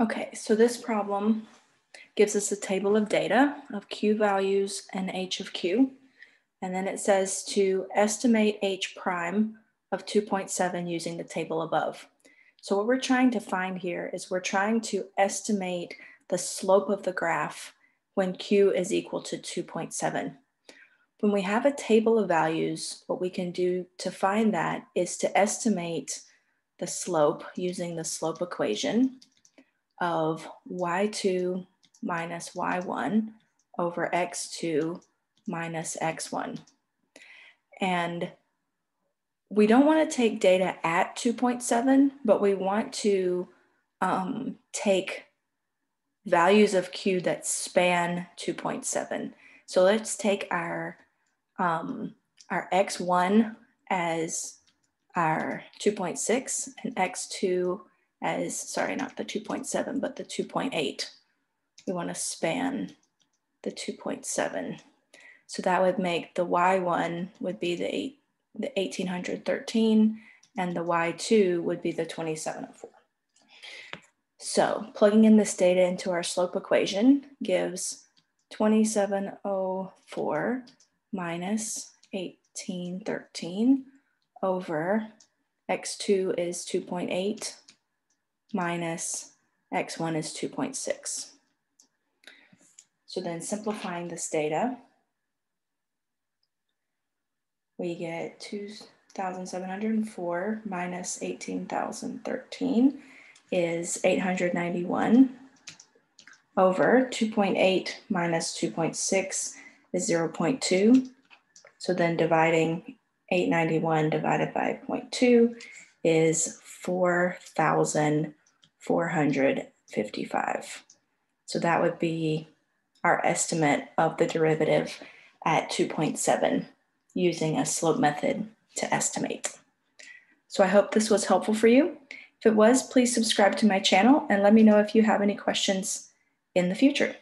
Okay, so this problem gives us a table of data of Q values and H of Q. And then it says to estimate H prime of 2.7 using the table above. So what we're trying to find here is we're trying to estimate the slope of the graph when Q is equal to 2.7. When we have a table of values, what we can do to find that is to estimate the slope using the slope equation of y2 minus y1 over x2 minus x1. And we don't want to take data at 2.7, but we want to um, take values of q that span 2.7. So let's take our, um, our x1 as our 2.6 and x2 as, sorry, not the 2.7, but the 2.8. We want to span the 2.7. So that would make the y1 would be the, eight, the 1813 and the y2 would be the 2704. So plugging in this data into our slope equation gives 2704 minus 1813 over x2 is 2.8 minus x1 is 2.6. So then simplifying this data, we get 2,704 minus 18,013 is 891 over 2.8 minus 2.6 is 0.2. So then dividing 891 divided by 0.2 is 4,455. So that would be our estimate of the derivative at 2.7 using a slope method to estimate. So I hope this was helpful for you. If it was, please subscribe to my channel and let me know if you have any questions in the future.